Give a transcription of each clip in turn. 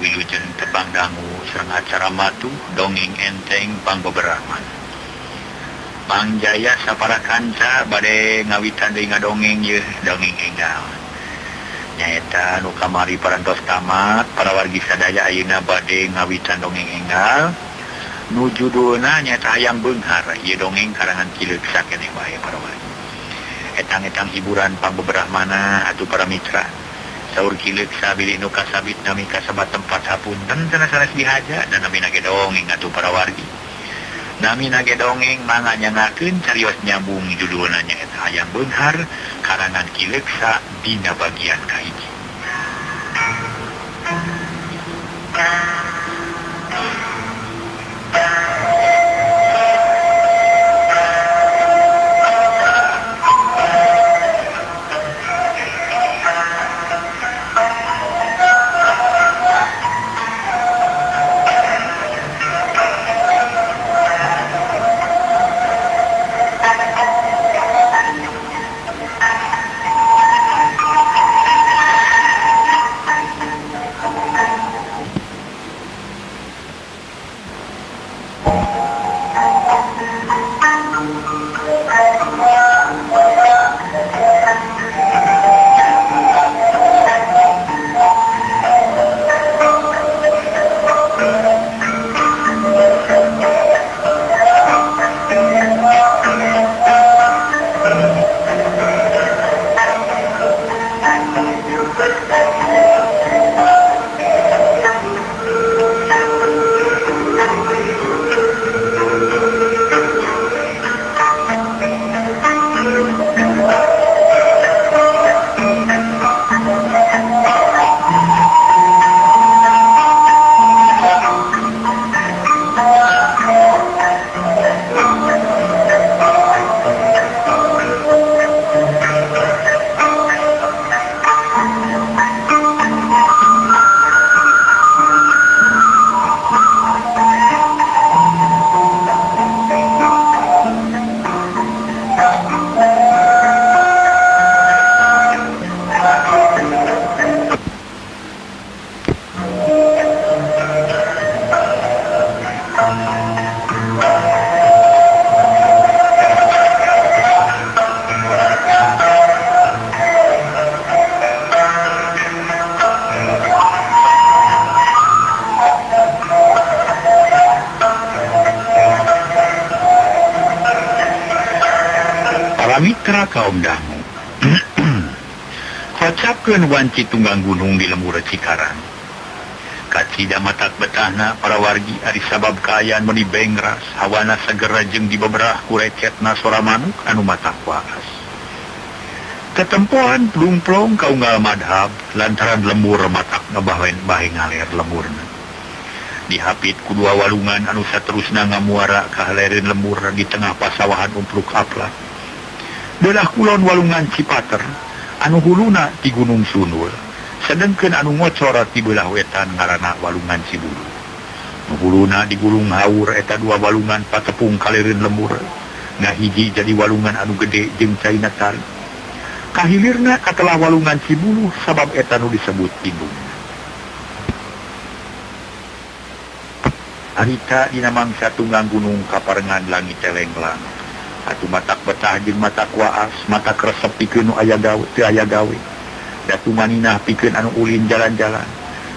wilujen dangu serang acara matu dongeng enteng pangbeberaman Bang Jaya sapara kanca badai ngawitan deui ngadongeng ye dongeng enggal. Nyaeta nu kamari parantos tamat para wargi sadaya ayeuna badai ngawitan dongeng enggal. Nu judulna nyaeta hayang beunghar ye dongeng karangan kileuk sakeneh bae para wargi. Etang-etang hiburan pangbeberaman atuh para mitra. urkilik sabiu kasabit nami kasabat tempat sapunten sana-sanes dihaja dan nami nage dongeng atuh para wargi. Nami nage dongeng manganya ngaken carios nyambung judul nanya ayam benghar karangan kileksa dina bagian kaiji. mitra kaum Dahmu kocapkan wanci tunggang gunung di lembur Cikarang. Kacida matak betana para wargi Ari sabab kaayaan meni Bengras Hawana segerajeng di beberapa kurecet Nasora Manuk anu matak mata Ketempuan plung-plung kaunggal madhab lantaran lembur matak ngebawain bahe ngalir lemburna. Dihapit kedua walungan anu saterusna ngamuara kahalerin lembur di tengah pasawahan umpruk aplak belah Kulon Walungan Cipater anu huluna di Gunung Sunul. Sedangkan anu ngocor di belah wetan ngaranak Walungan Cibulu Nuhuluna di Gunung Haur eta dua Walungan Patepung Kalirin Lembur. Nah hiji jadi Walungan anu gede jeng Cainatar kahilirna katalah Walungan Cibulu sabab etanu disebut Indung Arita dinamang satunggang gunung kaparengan langit telenglang satu matak betah di mata kuas mata resep pikir aya ga aya gawe. Datu maninah pikir anu ulin jalan-jalan.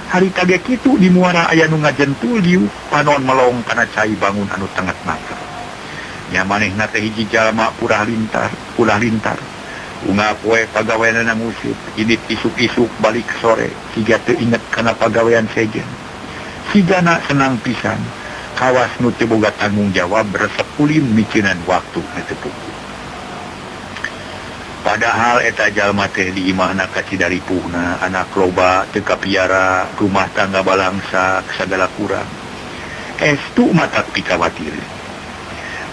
Hari kaget itu di muara aya nu ngajentul di panon melong karena cair bangun anu tengah mata. Nya maneh nate hiji jalma purah lintar purah lintar. Unga poe pagawean na musik ini isuk-isuk balik sore tiga teu inget karena pagawean sejen. Sigana senang pisan. hawas nutiboga tanggung jawab resepulin mikinan waktu netepu padahal eta jalma teh di mana kaci dari Puna anak loba teka piara rumah tangga Balangsa segala kurang. Estu mata pikawati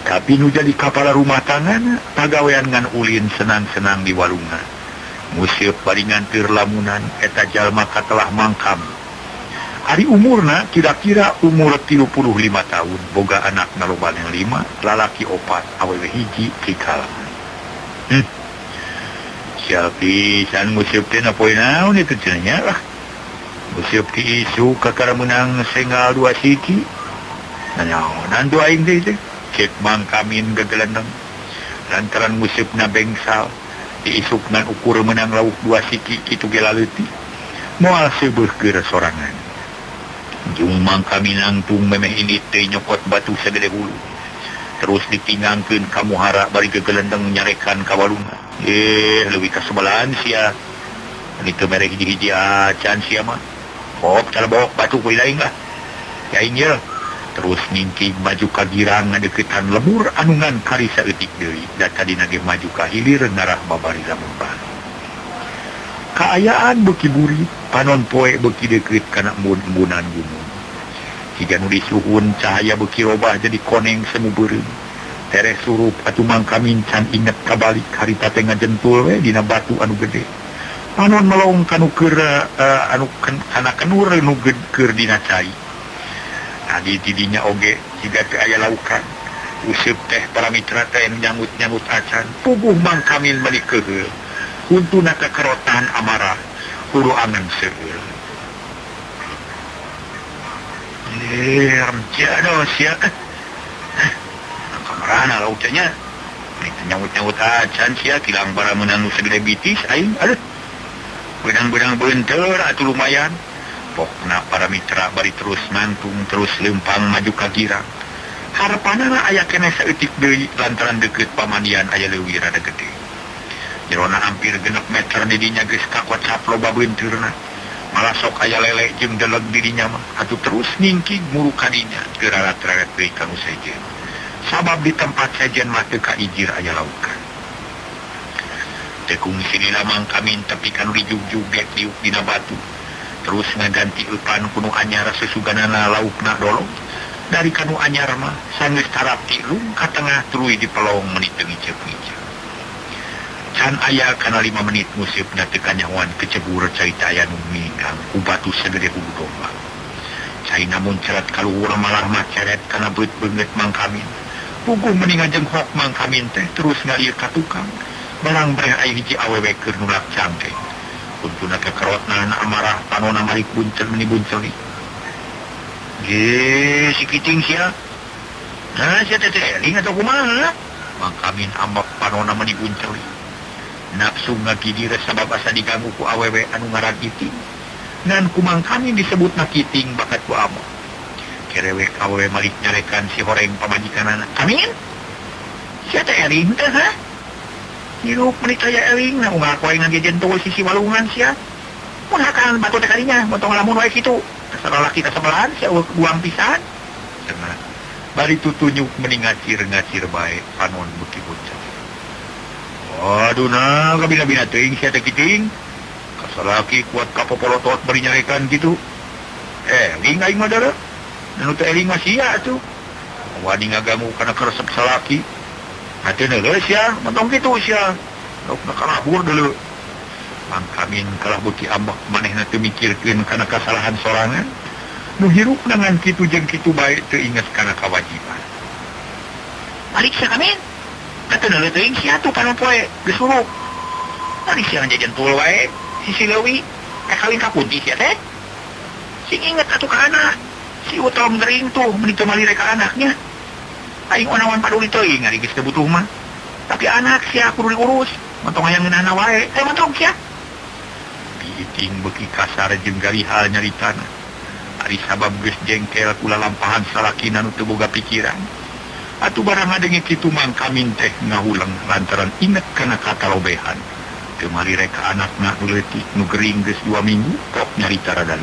tapi nu jadi kapala rumah tangan pagaweangan Ulin senang-senang di walungan. musib palingan tir lamunan eta maka telah mangkam, hari umurnya kira-kira umur 35 tahun. Boga anak naloban yang lima lalaki opat awewe hiji kikal hmm. siapi san musyub teh napoy naon itu cenanya lah. Musyub ti isu kakara menang sengal dua siki. Nanyaonan dua aing teh teh cek mangkamin gegelandang. Lantaran musyub na bengsal diisuknan ukur menang lauk dua siki itu gelaleti moal sebeuh geura sorangan Jumang kami nangtung memang ini teh nyokot batu segede hulu. Terus dipinggangkan kamu harap bari kegelendeng nyarekan kawalunga. Eh, lebih kesebelan sia. Itu merek hiji-hiji ah, acan sia mah. Hop, cara bawa batu kuih lain lah. Ya ini Terus ningki maju kagirang deketan lemur anungan karisa etik deui. tadi nage maju kahilir ngarah babari lamun kaayaan Bukiburi panon poe beki dekrit kana embun-embunan gunung. Jika nu disuhun cahaya beki robah jadi koneng semu beureum tereh surup atuh mangkamin can inget kabalik harita tengah jentul we dina batu anu gede. Panon melong kanu keur uh, eh, anu ken, kana kenur nu keur dina cai. Adi tidinya oge jika teu aya laukan. Usip teh para mitra teh nyanggut-nyanggut acan. Puguh mangkamin balik keuheul untuk na kekerotan amarah huru angan seul lir jado siakan kamarana lah ucanya nyawut-nyawut acan sia kilang bara menang segede bitis aing aduh. Benang-benang benter atuh lumayan. Pokna para mitra bari terus mantung terus lempang maju kagira harapan ayah kena seutik deui lantaran deket pamanian ayah leuwira degede jerona hampir genep meter didinya geus kacap loba babeunteurna malah sok aya lele jeung deleg dirinya mah. Atuh terus ningking muru kadinya. Geralat-geralat deui kanu sejen. Sabab di tempat sejen mah teu kaijir aya laukan tekung sini lamang kami tapi kanu dijugjug gek diuk dina batu. Terus ngaganti upan kuno anyar sesuganana laukna dolong. Dari kanu anyar mah sanggeus tarap tilung ka tengah tuluy di pelong menit demi ceuk can aya kana 5 menit musib nyatekanyawan kecebur caitaya ku batu segede hulu domba cai namun cerat kaluhur malah mah ceret kana beut banget mangkamin pugu mendingan Mang Kamin teh terus ngalir ka tukang barang bereh aya hiji awewe keur nulak cangkeng kuntuna kekerotna amarah panona mari buncel meni bunceli ge si kiting sia. Nah, sia teteh eling atau kumaha? Mangkamin ambak panona meni bunceli. nafsu ngakidire sabab asa diganggu ku awewe anu ngaragiting ngan kumang kami disebut nakiting bakat ku amo kerewe awewe malik nyarekan si horeng pamajikan anak amin siapa eling teh ha? Hirup menit saya eling nah unggah kau yang sisi walungan sia menghakan batu tekarinya motong lamun wae gitu asal kita sebelahan sia buang pisan. Cenah bari tutunyuk meningacir ngacir baik panon buki bocah. Aduh nah, kami gak bina ting, si ada kiting. Kasalaki kuat kapo polotot beri nyarekan gitu. Eh, ringa ingat darah. teh tak mah sia tu. Wani ngaganggu karena keresep salaki. Hati nere sia, matong gitu sia. Lok nak kalah bur dulu. Mang kalah buti ambak maneh nanti mikirkan karena kesalahan sorangan. Nuhiruk dengan kitu jeng kitu baik teringat karena kewajiban. Balik sa kamin. Atau nolot ring si atu panon poe disuruh. Nani siang jajan tuul wae, si silewi, eh kawin kakudi eh. si atet. Si inget atuh ka anak, si utom gering tuh menitu malire ka anaknya. Aing onawan paduli toi ngarigis butuh mah. Tapi anak si aku duri urus, mentong ayang nana wae, eh mentong sia Biting beki kasar jeung hal nyaritana. Ari sabab geus jengkel kula lampahan salakina nu teu boga pikiran. atau barang adanya kitu mang kami teh ngahulang lantaran inget karena kata lobehan. Kemari reka anak na nu nugering geus dua minggu kok nyarita radan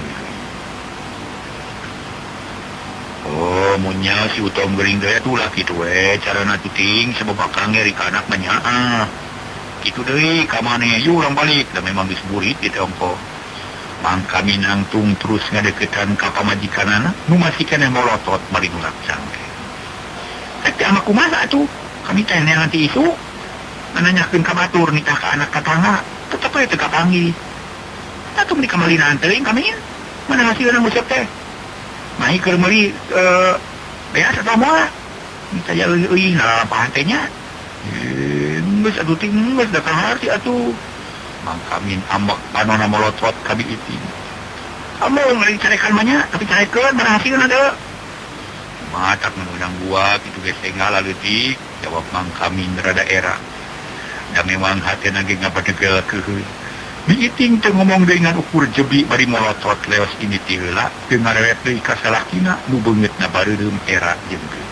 oh munya si utom gering gaya eh, tulah gitu we cara natuting sebab akangnya reka anak menya ah gitu deh kamane yuk orang balik. Dan memang disburit gitu mang kami nangtung terus ngadeketan kapamajikan anak, nu masihkan kena molotot mari nulak kumaha tuh kami tanya nanti isu Nanyakin kabatur nikah ke anak katanga tetap aja tegak panggil atau di kamari nanti kami mana hasil orang musik teh? Naik ke meri eh atau sama minta jalur ih nah pantainya Geus aduh ting ngus datang hati atuh. Mangkamin ambak panona molotot kabi itu kamu ngelihat banyak tapi carikan mana hasil macam menang buat itu gesengalti jawab mang kami daerah. Dan memang hati nage ngapain ke diiting te ngomong dengan ukur jebi bari molotot leos ini tila dengan repli kasalah kina nu benget na bareum era jengke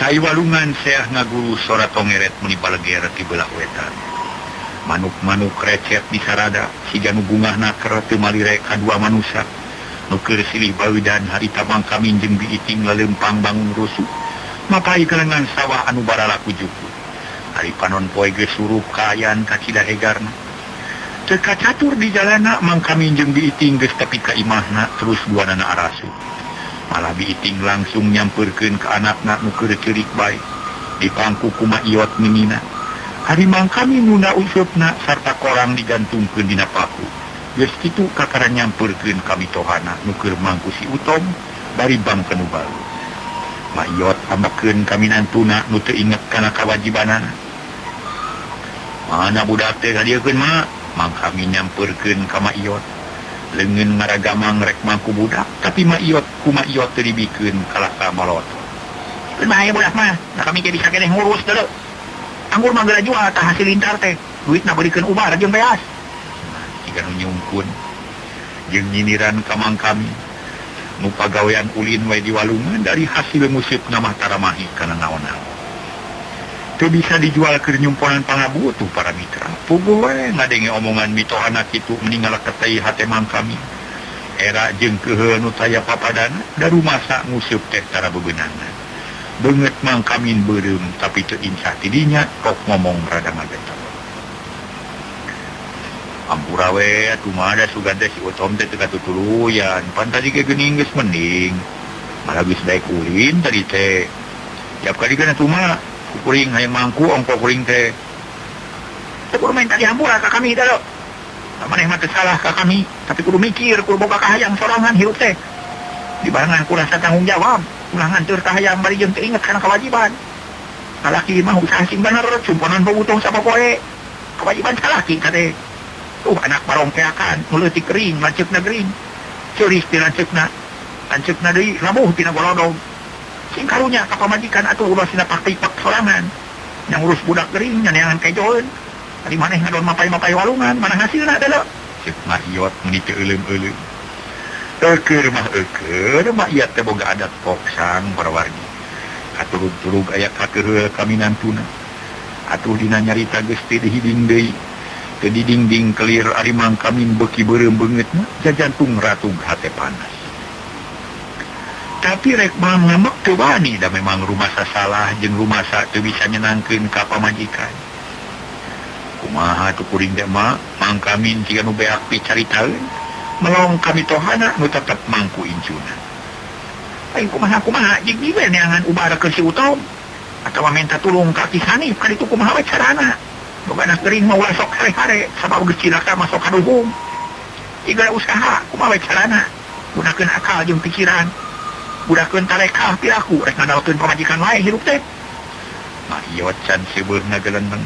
saya walungan saya ngaguru sora tongeret meni balager di belah wetan. Manuk-manuk recet di sarada si janu bungah nakar temali reka dua manusia. nuker silih bawi dan hari tabang kami jeng diiting lelempang bangun rusuk maka kelengan sawah anu baralaku juku. Hari panon poige suruh kayan kacida hegarna. Teka catur di jalana mang kami jeng diiting ges tapi kaimahna terus dua nana arasu. Malah diiting langsung nyampurkan ke anakna nuker cerik baik di pangku kuma iot minina hari mang kami nuna usupna serta korang digantungkan di napaku itu kakara nyampurkin kami tohana nukir mangkusi Utom dari Bang Kenubal mayot ambekeun kami nantuna nu teu inget kana kawajibanana. Mana budak Ma kami nyampurken ka iot leungeun ngaragamang rek mangku budak tapi mayot kumaot budak mah, nah kami bisa ngurus anggur jual hasil lintar teh. Duit na berikan ubar beas. nyungkun jeung nyiniran kamang kami. Mupagawean ulin wa di walungan dari hasil musib nama Taramahi karena naon-naon itu bisa dijual ke nyumponan pangabutuh para mitra. Pugu we ngadenge omongan mitohana itu meninggal ketai hati mang kami. Era jeng kehenu taya papadana daru masa musib teh tara bebenana. Banget mang kami berem tapi itu insya tidinya kok ngomong rada magetan Ampurawe cuma ada Sugante si Utom teh teka tutuluyan pan tadi ke geuning geus mending malah geus daek ulin tadi teh. Tiap kali kana cuma kuring hayang mangku ongko kuring teh. Teu kudu main tadi hampura ka kami teh lo maneh mah salah ka kami. Tapi kudu mikir kudu boga kahayang sorangan hirup teh. Di barangan ku rasa tanggung jawab. Ulah ngantur kahayang bari jeung teu inget kana kewajiban. Kalaki mah usaha sing bener sumponan bobutuh sapa poe kewajiban kalaki teh. uh, anak parompeakan meletik kering lancip na kering curis di lancip na lancip na di labuh tina golodong. Sing karunya kapamajikan atau ulah sina pakai pak sorangan yang urus budak kering yang yang kejoan tadi mana yang ngadon mapai-mapai walungan mana hasilnya adalah cek mahyot menikah ulum-ulum Eker mah eker mah iya teh boga adat poksang para wargi katurug-turug aya kami nantuna atuh dina nyarita geus teh dihiding deui. di dinding kelir Arimang kami beki berem banget ja jantung ratu hati panas. Tapi rekbang ngamuk kebani dan memang rumah salah jeng rumah satu bisa nyenangkan kapal majikan kumaha tukuring dema mang kami jika nu beak tahu melong kami tohana nu tetap mangku incuna. Ayo kumaha kumaha jik diwe neangan ubara ke si utom atau minta tulung kaki sanif kali itu kumaha carana? kering mau sok hari-hari sama cilaka masuk kaduhum tiga usaha kumawe carana gunakan akal jeung pikiran. Gunakan tarekah piraku rek ngadalkeun pamajikan lain hirup teh. Mario can seueuh ngageleneng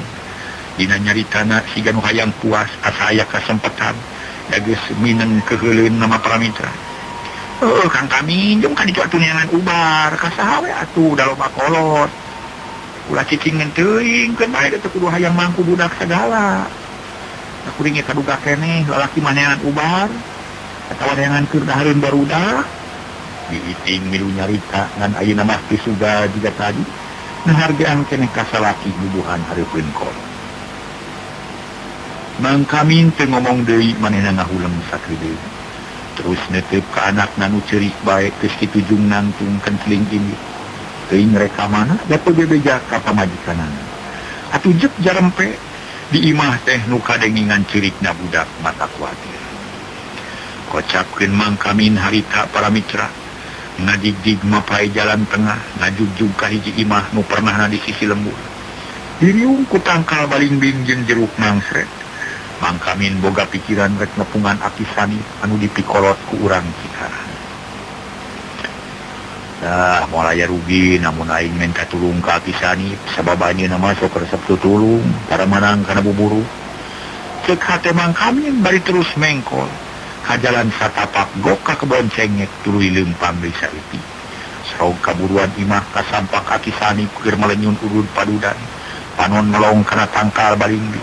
dina nyaritana siga nu hayang puas asa aya kasempatan. Da geus mineng keheuleun nama paramitra Heuh Kang Kami jeung ka dicuat tunangan ubar. Ka saha we atuh da loba kolot. yang mangku budak segala kaduga kene lalaki manan ubar atawa dengan keur dahareun barudak diiting milu nyarita ngan ayeuna mah suga juga tadi penghargaan kene kasalaki bubuhan hareupeun kon Mang kami teu ngomong deui manehna ngahuleng sakri. Terus netep ke anak nanu cerik baik ke kitu jung nangtung kenceling ini. mereka mana beda kapamajikan ataujuk jarempe diimah teh nuka dengingan cirik na budak mata kuatir. Kocapkin mangkamin harita para Mitra. Ngajijig mapai jalan tengah ngajujungkah hiji imah nu pernah di sisi lembur. Diriungku tangkal baling binjin jeruk mangsret mangkamin boga pikiran rek nepungan apisani anu dipikolot ku urang kita Nah, mau aja rugi namun lain minta tulung kakiani sebabnya nama soker resep tulung para menang karena buburu. Ceemang kami bari terus mengkol. Hajalan satapak goka keboncengnya tulu lempang bisa itu serau kaburuan imah kasampak kaki sani, kukir melenyun urun padudan. Panon melong karena tangkal balimbi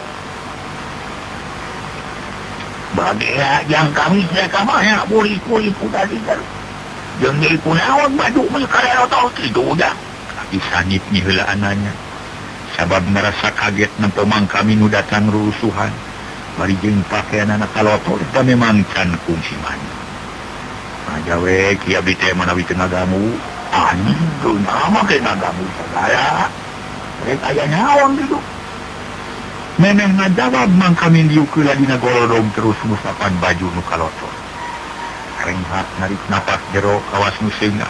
bahagia yang kami mereka mah ya buri-buri pudari anaknya. Sabab merasa kaget memang kami nu datang rusuhan. Barijeng pakaian anak kalau kita memang can kunci mana Jawe kiap di mana tenagamu? Ah, Anjing tuh nama tenagamu saya mereka ayah nyawang gitu Memang ngajawab mang kami diukul lagi golodom terus musapan baju nu kalotor renghat narik napas jero kawas musina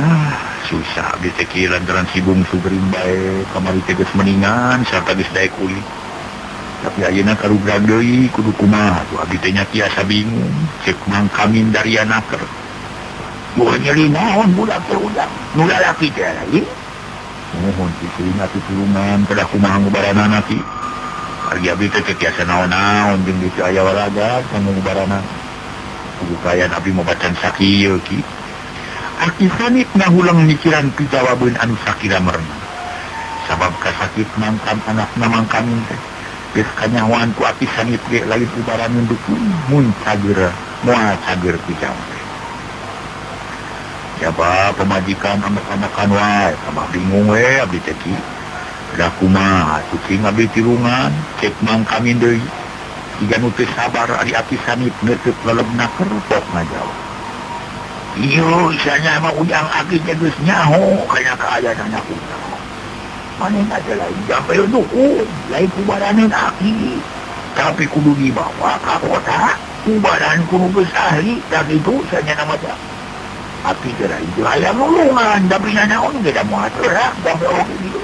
ah, susah diteki lantaran si bungsu bae kamari tegas meningan serta geus daek kuli. Tapi ayeuna karugrag deui kudu kumaha tuh abdi teh tiasa bingung cek mang kamin dari anaker Bukan ah, nyeri naon budak teh udah nu lalaki teh lain mohon si sulina tutulungan kada kumaha ngubaranana ki. naonbaraya nabi mobatan sakki akit na ulang mikiran pijawabun anu Shakira merna. Sabab kas sakit mangkan anak namang kami ku aki sanit lain ubaran mendukung mun cager mua cager pijam siapa pemajikan anak-anakan wae sama bingung we abdi teki dakuma cucingi tirungan cekmang kami deui. Tiga nutis sabar apisanit nutup leleb naker pok ngajawa iyo isanya emang ujang aki jegus nyaho kaya kaya nanya kuda manin aja lain sampai dukun lain kubaranin aki. Tapi kudu dibawa ke kota kubaran kudu besahli tak itu saja nama tak api gerai itu ayam nulungan tapi nanya on gak mau atur lah sampai orang gitu.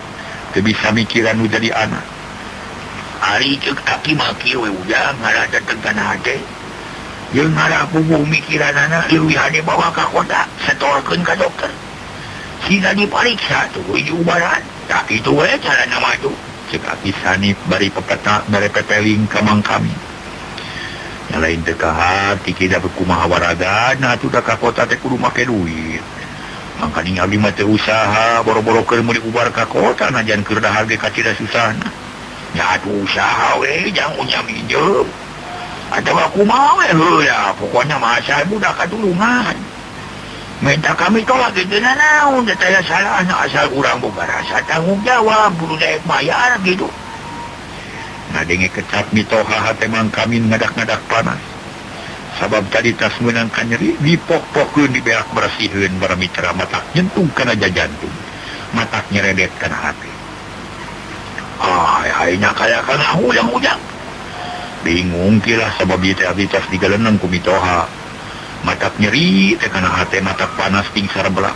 bisa mikiran jadi anak kaki-maki mikiran anak bawa ke kota setorkan ke dokter. Sila diperiksa tuh ubaran tak itu we cara nama itu cekaki sanip bari pepeta dari pepeling kamang kami. Yang lain tekahat hati dapat kumaha waragan nah tuh kota teh kudu make duit. makanya mati usaha boro-boro ke mau diubar ke kota najan kerda harga kacita susah. Ya aduh usaha we jangan punya minjem atau aku mau ya ya pokoknya masa budak kadulungan minta kami tolak gitu na naon da saya salah asal kurang buka rasa tanggung jawab buru naik bayar gitu. Nah dengi kecap mitoha hati mang kami ngadak-ngadak panas. sabab tadi tas menangkan nyeri dipokpokun di beak bersihun mitra mata jentung karena jajantung. Mata nyeredet karena hati. Ah hainya kaya karena yang ujang. Bingung kira sabab dia tadi tas digalenang kumitoha. Mata nyeri tekana hati mata panas pingsar belak.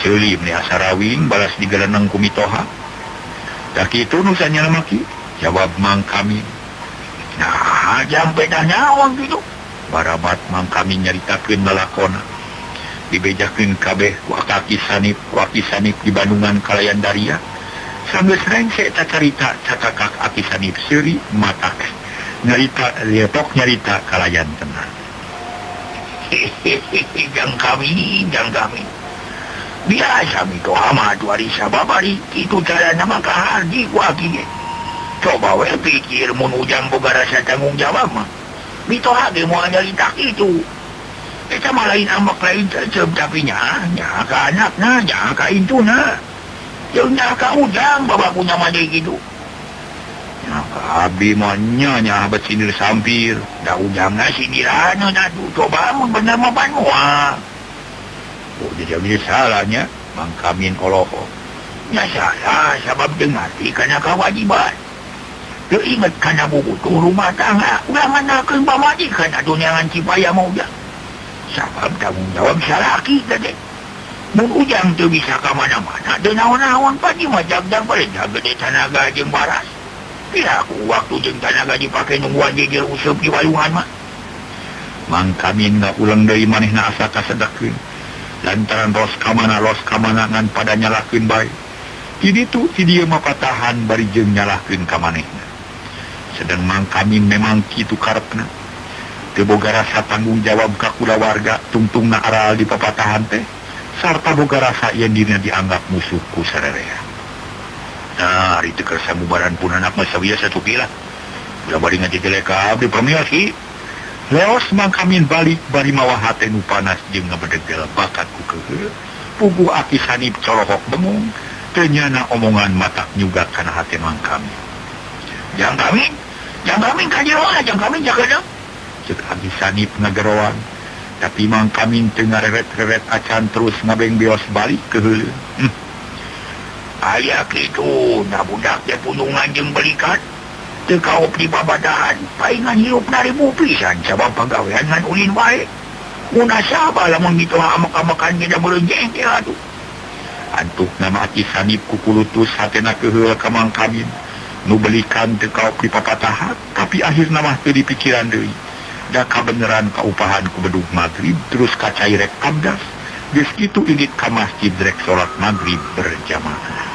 Selim nih asarawing balas digalenang kumitoha. Tak itu nusanya lemaki jawab mang kami. Nah jangan bedanya awang gitu. parabat mang kami nyaritakan lalakona dibejakeun kabeh wakaki Sanip, Aki Sanip di Bandungan kalayan Daria. Sambil serengsekta carita cakakak aki sanip Suri matak nyarita lepok nyarita kalayan tenang hehehegang kami jang kami. Biasa itu amat warisa babari itu cara nama kahaji wakilnya coba we pikir mun ujang boga rasa tanggung jawab mah. ditohage mau nyarita itu kita malah lain ambak lain tercep tapi nya nya ka anak na nya ka itu na yang nya ka ujang baba punya mandi gitu nya ka abi manya nya abad sindir sampir da ujang na sindiran na tu coba bener mah banua oh jadi ini salahnya mangkamin oloho nya salah sebab dengar karena kewajiban ingat karena buku rumah tangga udah manakan pamati karena tunangan cipaya mau sabab tanggung jawab salaki gede mun ujang tuh bisa ke mana-mana. Dan naon-naon pagi mah jagdang perintah gede tanaga jeng baras Bila aku waktu jeng tanaga dipakai nungguan jejer usup di walungan mah Mang kami nggak ulang dari maneh na asa kasedakin lantaran ros kamana ros kamana ngan pada nyalakin baik. Jadi tuh si dia mah patahan bari jeng nyalakin kamanehna sedangman kami memang gitu karena Teboga rasa tanggung jawab kakula warga tungtung aral di papatahan teh sarta boga rasa yang dirinya dianggap musuhku sererea nah itu kersa mubaran pun anak masa biasa tuh gila udah bari ka abdi permiasi leos mangkamin balik bari mawa hati nu panas jeung ngabedegel bakat ku keueuh pugu aki sanib colohok bengung tenyana omongan matak nyugat kana hati mangkami. Jang kami kami penegarawan tapi mang kami dengarret-ret acan terus ngabeng bios balik ke hmm. aya nah budak dia punungan jeng belikan. Tekau di babadahan paingan hirup dari pisan sabab pegawaian ngan ulin baik. Munasabah lah mengitu hamak-hamakan kita berjeng ya aduh antuk nama hati sanib kukulutus hatena kehel kamang kamin nubelikan kau di papataha tapi akhir nama di pikiran Dewi da kabeneran kaupahan ku Beduk maghrib terus kacairek abdas Ges itu ini ka masjid rek salat maghrib berjamaah.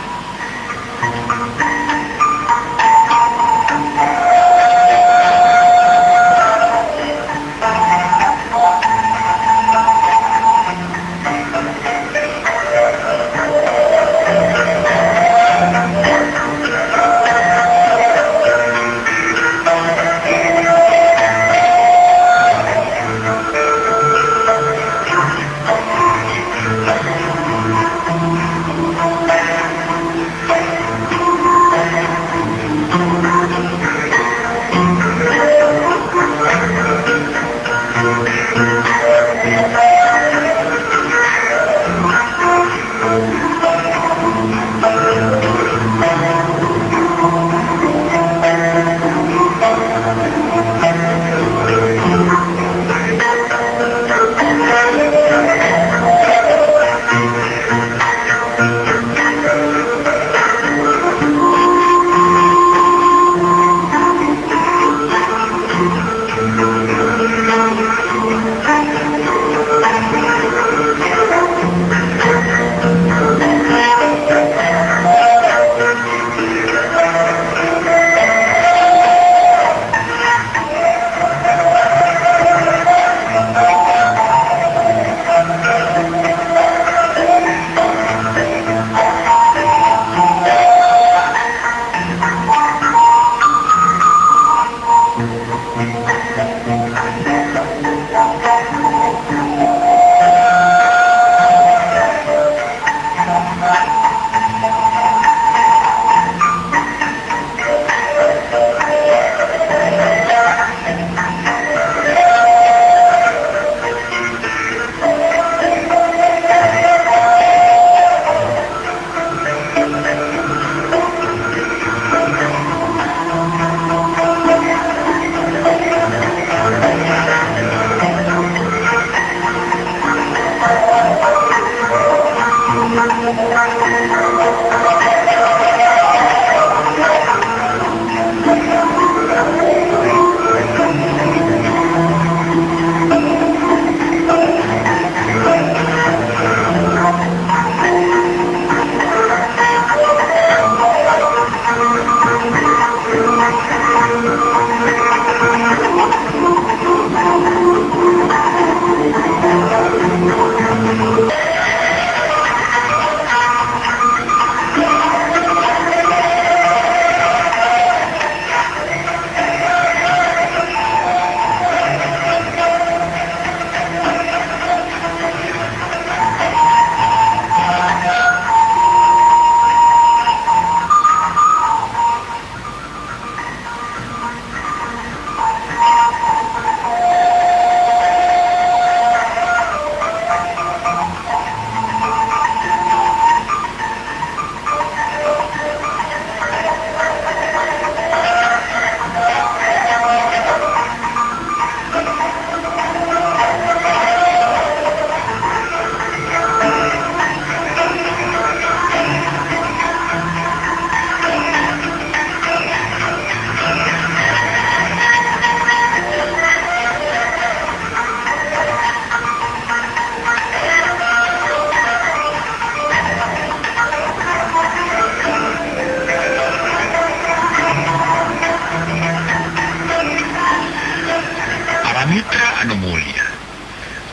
Mitra Anu Mulia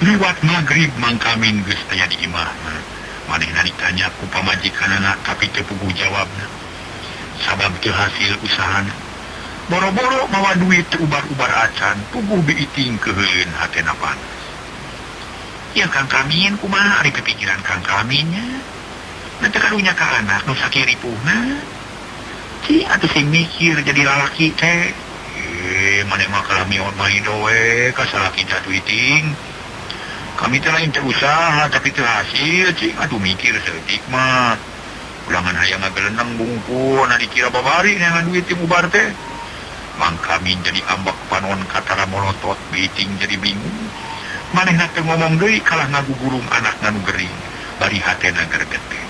liwat magrib mangkamin aya di Imah maneh ditanya ku pamajikan anak tapi tepugu jawabnya sabab teu hasil usahan boro-boro mawa duit ubar-ubar acan pugu biiting keheun hatena napan yang kang kamin kumaha? Ari pikiran kang kaminnya. Nanti karunya ke anak nusa kiri si atau sing mikir jadi lalaki teh manemawe salah kita tweeting kami telah terusaha tapi terhasil Cing aduh mikir sedikmat ulangan aya ngabelenang bungku nah dikira babari dengan duit timu barte mang kami jadi ambak panon katara monotot beting jadi bingung. Maneh na ngomong deui kalah ngagu burung anak nganu gering bari hatena gete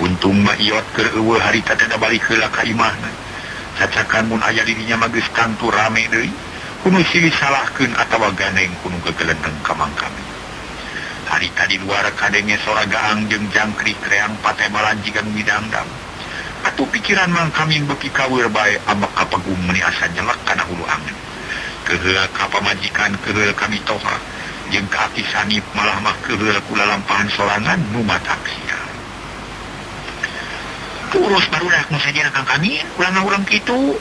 untung mah iot keur eueuh harita teh balik heula ka imahna cacakanmun aya dirinya magis kantu rame De kuno sili salahken atau ganeng kuno kegelendeng kamang kami. Hari tadi luar kadenge sora gaang jeung jangkrik kreang patai malanjikan widangdam atau pikiran mang kami beki kawir bae amak kapagum meni asa nyelak kana hulu angin. Kehela kapamajikan kehel kami toha jeng kaki sanip malah mah kehel kula lampahan sorangan nu mataksia urus barulah sajakan kami. Ulang-ulang gitu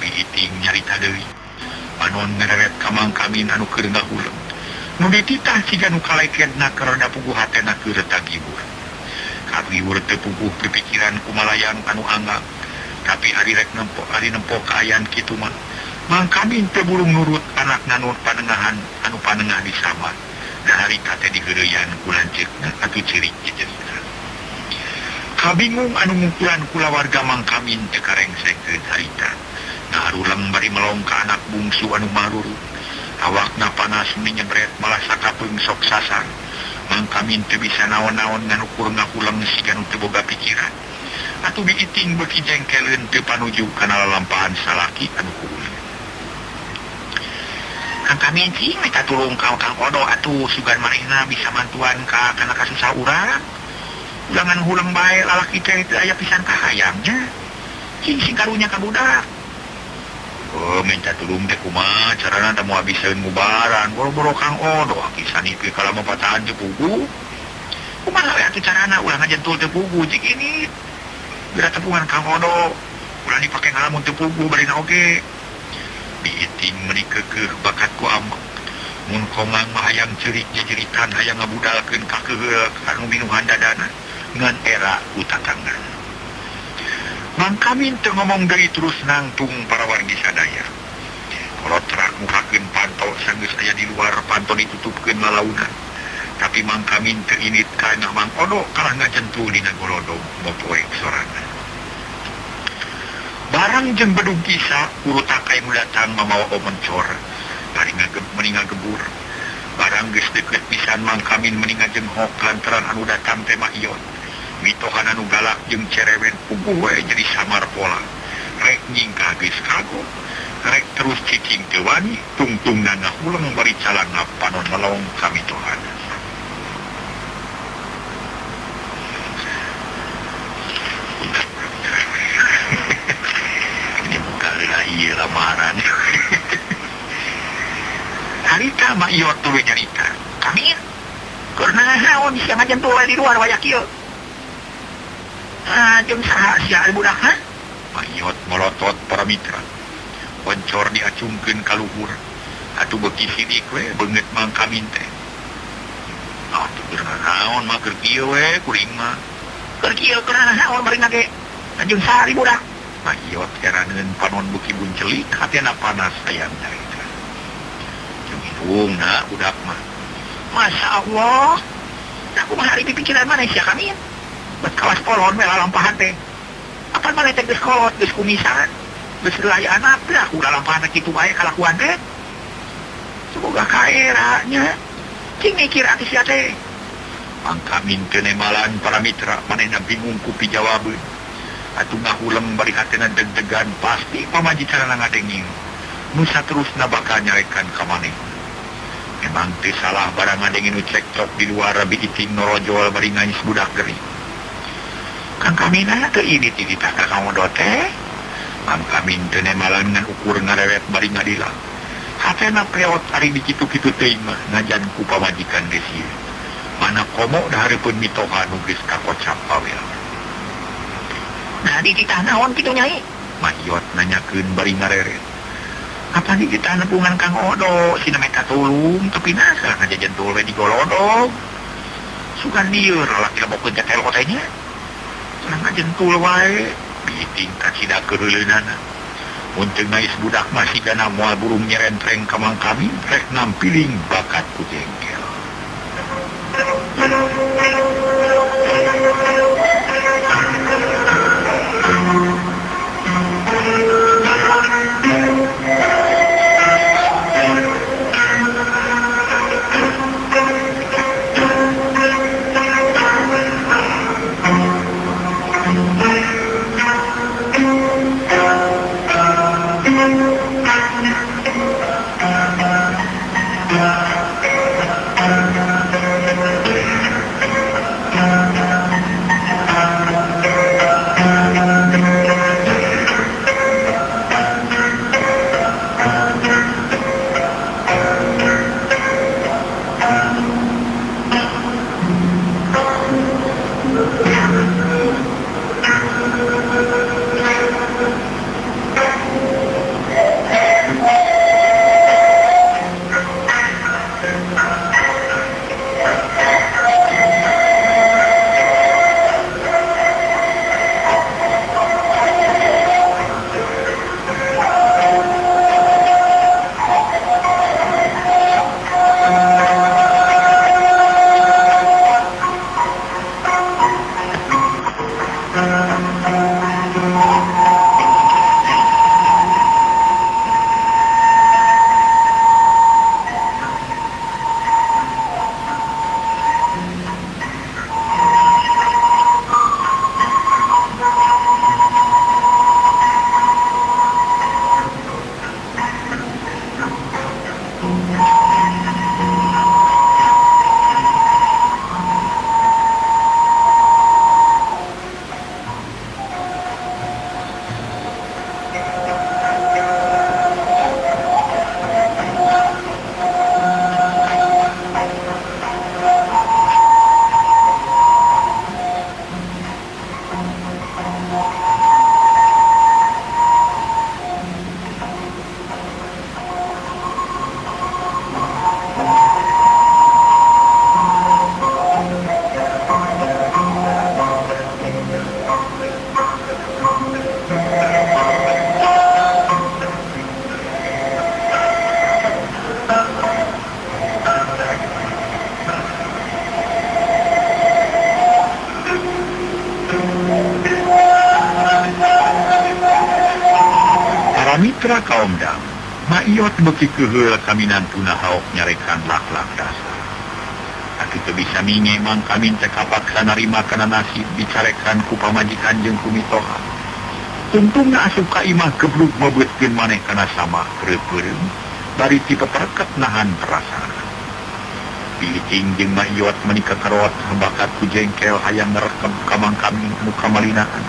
meeting nyarita Dewi panon ngeret kamang kami anu kerengah ulang nuditita si nu kalaikan na karena pugu hatena keretak hibur kabiwur tepuguh kepikiran kumalayan anu anggap tapi hari rek nempok hari nempok kayaan gitu mah mang kami tebulung nurut anak nanur panengahan anu panengah di sama dan hari kate digereyan kulan cek atau ciri jenis kabingung anumukuran kula warga mangkamin tekareng seke harita narulang bari melong ke anak bungsu anu maruru. Awakna panas menyebret malah sakapung sok sasar. Mangkamin teu bisa naon-naon ngan ukur ngakulang sikan teboga pikiran. Atau diiting beki jengkelin teu panuju kana lalampahan salaki anu kuwi. Kang sih minta tulung kau Kang Odo atuh sugan manehna bisa bantuan ka kana kasusah urang? jangan hulang baik lalaki itu aya pisan kahayangnya cing si karunya kabudak oh minta tulung teh kumaha carana teu habisin mubaran boro-boro kang odo ah, pisan ieu kalau mau patahan teu pugu. Kumaha we atuh carana ulah ngajentul teu pugu cik ini. Bila tepungan kang odo ulah dipake ngalamun teu pugu barina oke biiting menikah ke bakatku amak mun komang mah hayang cerik jejeritan hayang ngabudalkeun ka keueuh anu minuhan dadana. ngan era utatangan. Mang kami teu ngomong dari terus nangtung para wargi sadaya. Kalau terak mukakin pantau sanggeus aya di luar pantau ditutupkeun malaunan tapi mang kami teu init kana mang odo kalah ngacentu dina golodong mopoek sorangan. Barang jeng bedung kisah urut akai datang mamawa omencor paringa ge meningal gebur. Barang geus deket pisan mang kami meningal jeng hokan teran anu datang tema ion. mitohanan galak jeung cerewet puguh wae jadi samar pola. Rek nying kagis kago. Rek terus cicing tewani tungtung nana ulang bari calang panon melong kami Tuhan ini bukan lah iya lamaran. Harita mak iyo tuluy nyarita. Kami karena naon siang aja tulah di luar wayak iyo mayot melotot para Mitra. Koncor diacungken kalluhur atuh beki sidik we banget mangka minte. Atuh bernaon mah we kuring mah. Bari budak. Mayot panon buki buncelik hatena panas sayang udah budak mah. Masya Allah, aku mah hari pikiran mana sih kami ya? berkelas kolon we lampahan teh. Apa mana teh geus kolot geus kumisan geus deulai anak teh aku udah lampahan kitu bae kalakuan teh. Semoga kaera nya cing mikir ati sia teh. Mangka minteun malan para mitra manehna bingung ku pijawabeun atuh ngahulem bari hatena deg-degan pasti pamajikan ngadenging nusa terus bakal nyarekan ka maneh. Emang teh salah barang ngadengin cekcok di luar rabi iting norojol bari nangis budak gering Kamina atau ini kamu dote minne dengan ukur ngarewet bari ngadilah hatna preot hari dikitu-kitu tema ngajan kupa majikan desi mana komo dah hari pun mitoha nugris kakocap pawel nah di kita naon gitu nyai mayot nanyakeun bari ngareret apa di kita nepungan kang odo sina meta tulung tapi nasa ngajajan tulung di golodog sukan diur laki-laki mau kerja telkotanya tul ditingkat sidak Untung nais budak masih kana mual burung nyerentreng kamang kami rek nampiling bakat ku jengkel. bekihul kaminan punah haok nyarekan laklakdas itu bisa mingemang kami cekapaksa narima karena nasib dicarekan kupa majikan jeng kumitoha untungnya asuka imah gebluk mebutkin maneh karena sama kerem dari tipe terket nahan perasaan Bilicing jeng mayot menikah karot bakat ku jengkel hayang nerekam kamang kami muka malinaan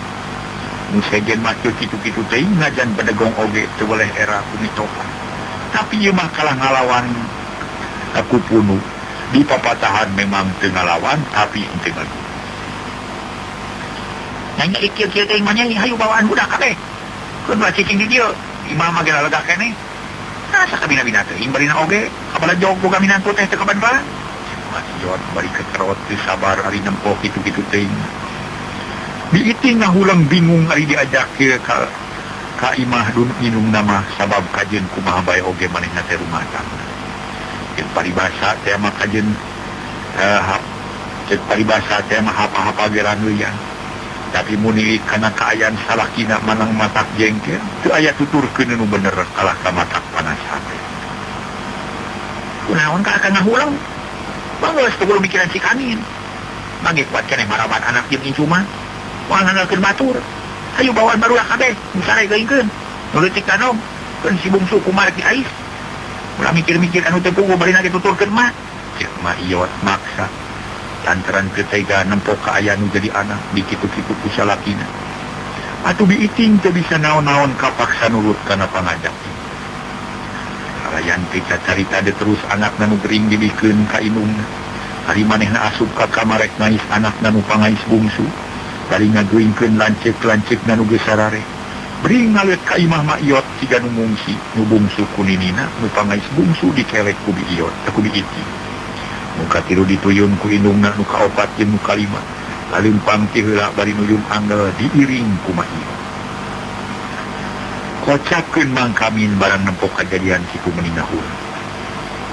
musejen mah kitu-kitu teh ngajan pedegong oge teu boleh era kumitoha tapi mah kalah ngalawan aku punuh di papatahan memang tengah lawan tapi tengah nanya ikil kieu teh imahnya ini hayu bawaan budak kabeh. Kun lah cicing di dia imah mah geura lega kene. Rasa kabina bina teh imbarina oge. Apalagi jog boga minan teh teh kaban pa masih jawab bari ke sabar hari nempo kitu-kitu teh. Diiting ngahulang bingung hari diajak ke Kaimahdun minum nama sabab kajjun kumahabai oge maneh rumah tangga. Paribasa tema kajjun eh, paribasa tema apa-apa geranyan tapi muni karena kaayaan salahkinna manang matak jengkel itu ayat tutur ke bener kalah ka matak panas kunaon ka kana ulang bangga teu pikiran si kanin. Bagi kuat kana marabat anak jeung incuma wah nganggalkeun batur. Ayu bawa baru kabeh misalnya mikir-mikir anu tepung tuturkan mah cek mah iot maksa. Lantaran ketega nempok ke ayahnu jadi anak. Dikitu-kitu pusat lakinya atau biiting tuh bisa naon-naon kapaksa nurut karena pengajak kalian kita cari tadi terus anak nanu gering dibikin kainung hari manehna asup ka kamarek nais anak nanu pangais bungsu. dari ngaguingken lancek-lancek nanugesarare beri ngalet kaimah mayot tiga nu mungsi. Nubungsu kuninina nupangais bungsu dikelek kubi iot aku diiti muka tiru dituyun ku indungna nu kaopat jeung nu kalima. Lalimpang ti heula bari nuyun angel ah, diiring ku mahio kocakeun mangkamin barang nempok kajadian siku meningahul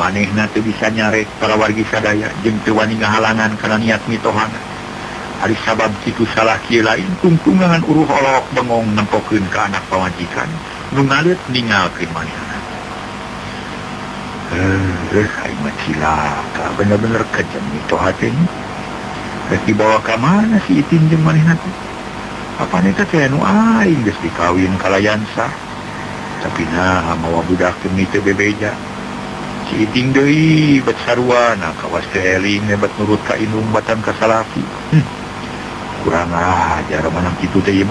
manehna teu bisa nyarek para wargi sadaya jeung teu wani ngahalangan kana niat mitohana hari sabab itu salah ki lain tungtungan uruh olok bengong nempokin ke anak pemajikan nungalit ningal ke mana. Eh, eh hai macilaka bener-bener kejam itu hati ini eh, dibawa ke mana si itin jeung manehna teh apa nih teh nu aing geus dikawin kalayan sah tapi nah mawa budak demi teh bebeja. Si iting deui bet sarua nah kawas teh eling bet nurut ka indung batan ka salafi hmm. kurang ah mana kitu gitu teh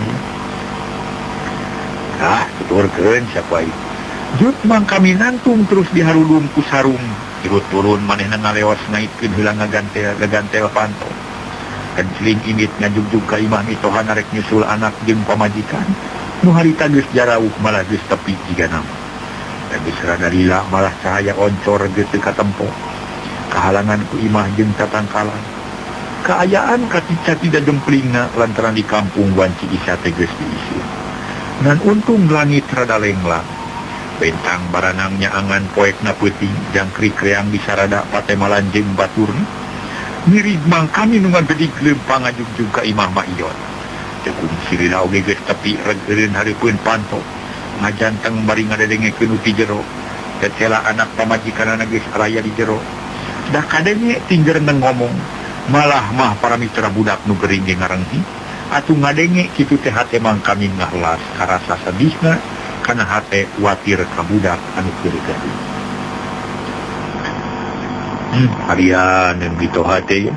ah tuturkeun siapa itu jut mang kami nantung terus diharulum ku sarung. Irut turun manehna ngalewas ngaitkeun heula ngagantel gagantel panto kencling imit ngajugjug ka imah mitohan arek nyusul anak jeung pamajikan. Nu harita geus jarauh malah geus tepi jiga nama. Geus rada lila malah cahaya oncor geus teu katempo. Kahalangan ku imah jeung tatangkalan. kaayaan katica tidak jemplinga lantaran di kampung wanci Isa teges diisi nan untung langit rada lenglang. Bentang baranangnya angan poek na jangkrik reang di sarada patemalan jeung baturna mirip mang kami nungan gede gelempang ajuk juga imah ma'iyon tekung sirina oge geus tepi regerin hareupeun panto. Ngajanteng bari ngadedengkeun kenuti jero. Kecela anak pamajikanana geus raya di jero. Da kadenge tingger ngomong. malah mah para mitra budak nugerin ngarenghi atuh ngadenge gitu teh emang kami ngahlas karasa sedihna karena hati watir kabudak anu kiri gadi hmm, harian dan gitu hati ya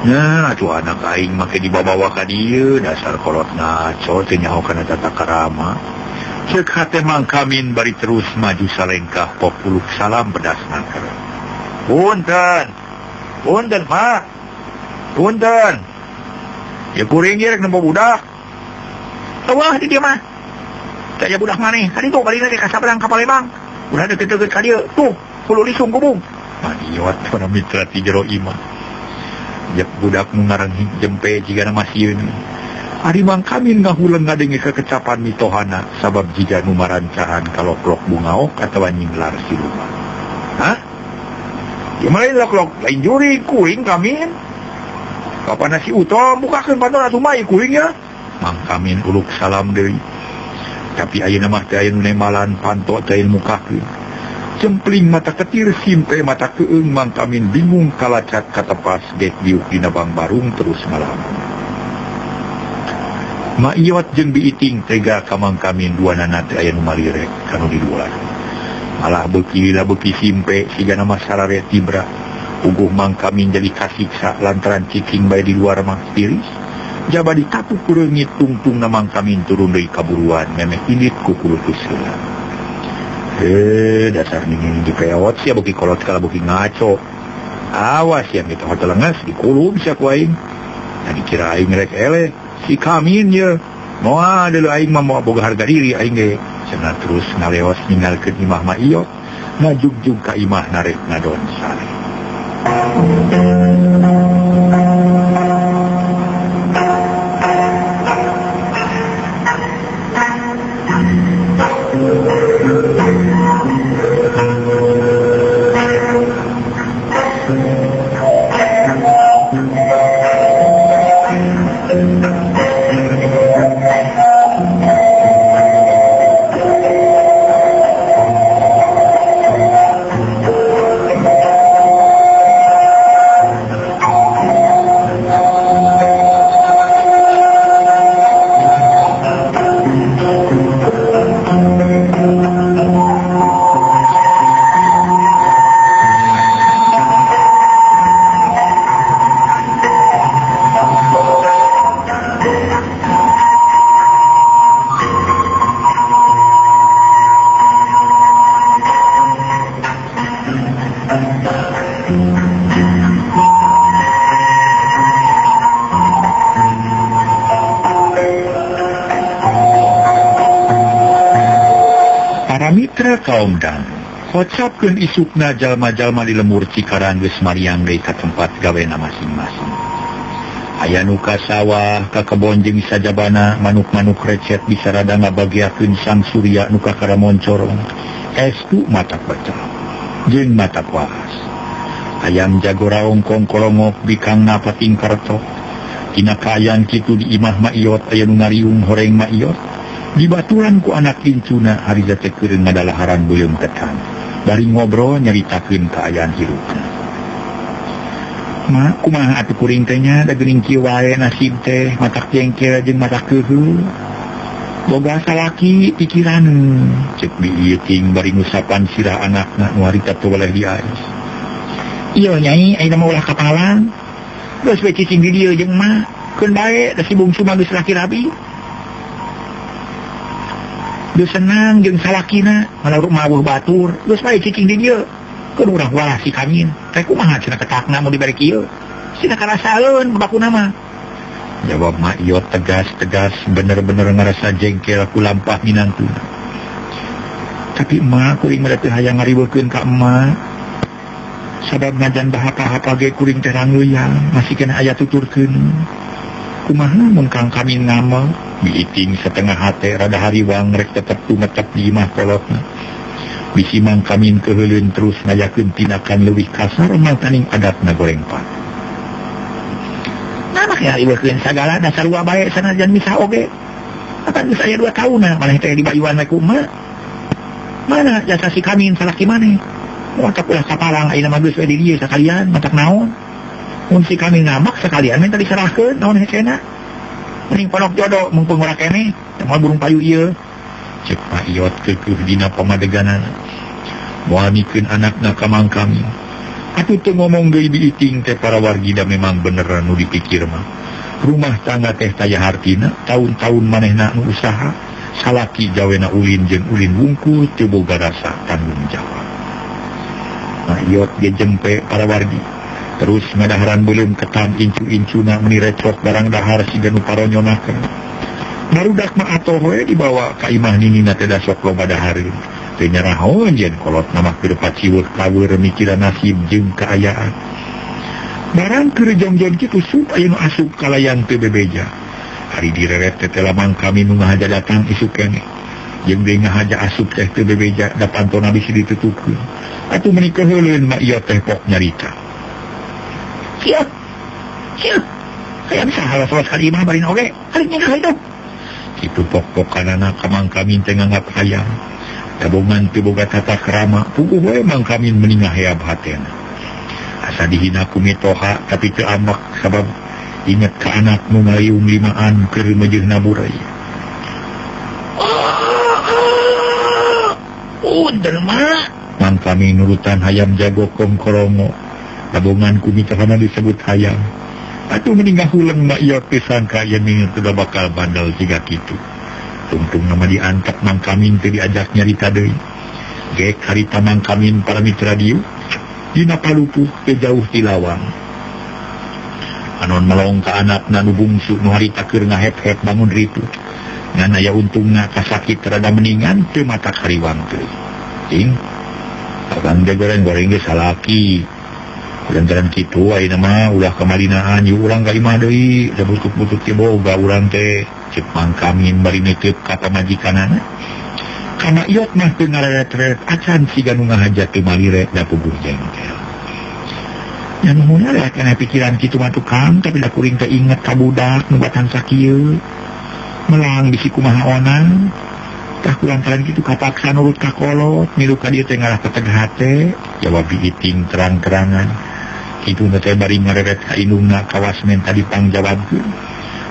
Nah, atuh anak aing make dibawa ka dieu dasar kolot ngaco teu nyaho kana tata karama. Cek hate mangkamin bari terus maju salengkah populuk salam pedas nangker. Punten, punten mah punten ya kuring rek nempo budak. Tawah di dia mah saya budak mana hari tu balik lagi kasabrang kapal Palembang udah deket-deket ka dia tuh puluh lisung kubung. Maniwat pada mitra ti jero imah jak budak nu jempe jika nama siun. Ari mang kami ngahulang ngadengi kekecapan mitohana sabab jika numarancaan kalau plok bungaok atau nyinglar si rumah. Hah? juri kuring kami. Bapak nasi utama bukakan mai rumahai kuringnya Mang kamin uluk salam deui. tapi ayo nama tayin nemalan pantok muka mukakin cempling mata ketir simpe mata keeng. Mang kamin bingung kalacat katepas get diuk di nabang barung terus malam. Ma iwat jeng biiting tega kamang kamin dua nanate ayah malirek kanu di luar. malah bekila beki simpe siga nama sararet tibra Uguh mang kami jadi kasiksa lantaran cicing bayi di luar mah tiris Jaba ditapu kurengit tungtung namang kami turun dari kaburuan memek ilit kukulu kusela Eh dasar ini di pewot sih beki kolot kalah beki ngaco. Awas ya gitu hotel lengas dikulum siya kuaing Nah dikira aing rek ele si kamin ya Moa dulu aing mah mau boga harga diri aing ge. cena terus ngalewas ninggalkeun imah mah iyo, najug-jug ka imah narek nadon sari. hocapkan isukna jalma-jalma di lemur Cikarang guys Maryang dari ke tempat gawena masing-masing. Aya nuka sawah kakebonjeng sajabana manuk-manuk recet bisa rada ngabagiakeun sang Surya nuka karamon corong. Estu mata baca jeng mata puas. Ayam jago raong kolongok bikang napa tingkarto. tina kayan kitu di imah maiyot aya nu ngariung horeng maiot. Dibaturan ku anak incuna hari zatekeur ngadalaharan buyung tekan bari ngobrol nyaritakeun kaayaan hirupna Ma kumaha atuh kuring tehnya da geuning kieu wae nasib teh matak jengkel jeung matak keuheul boga salaki pikiran cek di ieu ting bari ngusapan sirah anakna nu harita teu boleh diais iya nyai ayeuna mah ulah kapalang geus we cicing di dieu jeung ma keun bae da si bungsu mah geus rapi senang salakina, salahkina urang mawuh Batur. Geus bae cicing di dieu. Keun urang wa si kamin aku ketak mau dibalik karasaeun baku nama. Jawab Mayo tegas-tegas bener-bener ngerasa jengkel aku lampah Minantu tapi emak kuring mereka hayang ngariweukeun ka emak. Sabab ngajan bahaka-hapa ge kuring teh rangeuyang, masih kena aya tuturkeun. kumahamun kang kami nama diiting setengah hati rada hari wangrek tetap tumetap di imah kolotna bisi mang kamin kehelun terus ngajakin tindakan lebih kasar mantaning adat na goreng pat nama ya iwakin segala dasar wa baik sana jangan bisa oge. Akan saya dua tahun nah malah teh di bayuan aku ma mana jasa si kamin salaki mana Wah, tak mah geus we nama gue sekalian, matak naon. kunci kami ngamak sekalian minta diserahkan naon hecena mending ponok jodoh mumpung orang kene. Sama burung payu iya. Cek pak iot kekeh dina pamadeganan wamikin anak na kamang kami. Atuh teu ngomong deui di iting teh para wargina memang beneran nu dipikir mah. Rumah tangga teh taya hartina tahun-tahun manehna nu usaha. Salaki jawena ulin jeung ulin wungkul teu boga rasa tanggung jawab. Nah, iot ge jempe para wargi. terus ngadaharan belum ketan incu-incuna recot barang dahar si Ganu Paronyonaka barudak ma atoh we dibawa ka imah nini da sok loba dahari teu nyaraon jen kolot nama kedepat siwur kaweur mikiran nasib jeung kaayaan. Barang keur jongjon kitu sup nu asup kalayan teu bebeja. Hari direret tetelaman kami nu ngahaja datang isuk kene. Jeung deui ngahaja asup teh teu bebeja da pantona bisi ditutupkeun atuh menikah heuleun ma ieu teh pok nyarita. itu pokok kanana kamang kami tengahgap ayam tabungan tiboga tata kerama pugu memang kami meningah heab hatena asa dihina kumitoha tapi tapi keambak sabab ingat ke anak ngayung limaan keur mejeh naburai Udah mah Mang kami nurutan hayam jago kom tabungan kumi karena disebut hayang. Atuh meninggal hulang mak iya pisangka yang ini sudah bakal bandel jika gitu tungtung nama diangkat mang kamin teu diajak nyarita deui gek harita mang kamin para mitra diu dina palupuh ke jauh ti lawang. Anon melong ka anak nu bungsu nu harita keur ngahep-hep bangun ritu. Ngan aya untungna kasakit rada meningan teu mata kariwang teuing Abang goreng goreng salaki. lantaran gitu nama udah kemarinaan ulang ti boga urang teh Jepang kamin bariitip kata majikan karena iot mah teu ngareret-reret acan si ngahajat hajat kemalire da puguh jengkel Ya mulai lah kena pikiran mah tukang, tapi da kuring teh inget ka budak nu batan sakieu. melang bisi kumahaonan tak lantaran gitu kapaksa nurut ka dieu téh ngalah keteg hate, jawab biiting terang-terangan. itu bari ngareret ka indungna kawas kawasmen tadi Pangjawabku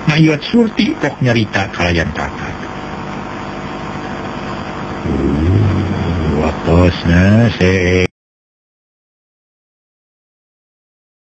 mayat surti kok nyarita kalian kakak waktu